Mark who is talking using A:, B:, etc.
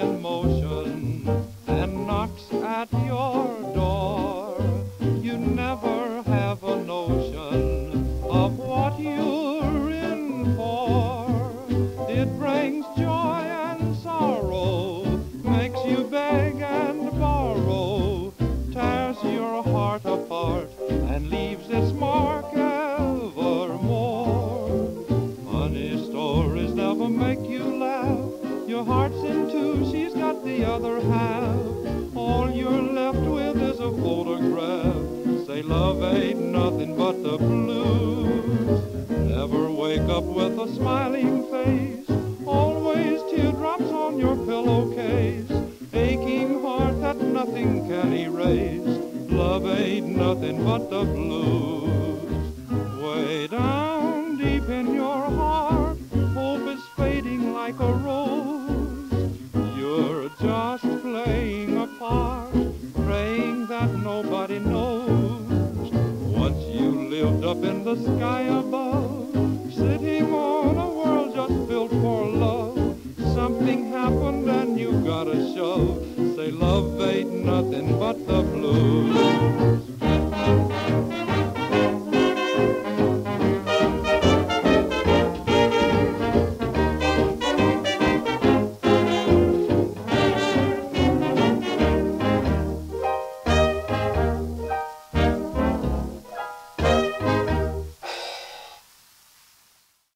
A: in motion and knocks at your door. You never have a notion of what you're in for. It brings joy and sorrow, makes you beg and borrow, tears your heart apart and leaves it the other half. All you're left with is a photograph. Say love ain't nothing but the blues. Never wake up with a smiling face. Always teardrops on your pillowcase. Aching heart that nothing can erase. Love ain't nothing but the blues. Way down deep in your heart, hope is fading like a rose. the sky above, sitting on a world just built for love. Something happened and you gotta show. Say love ain't nothing but the